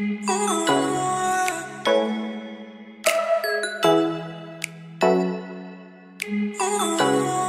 Ooh. Ooh.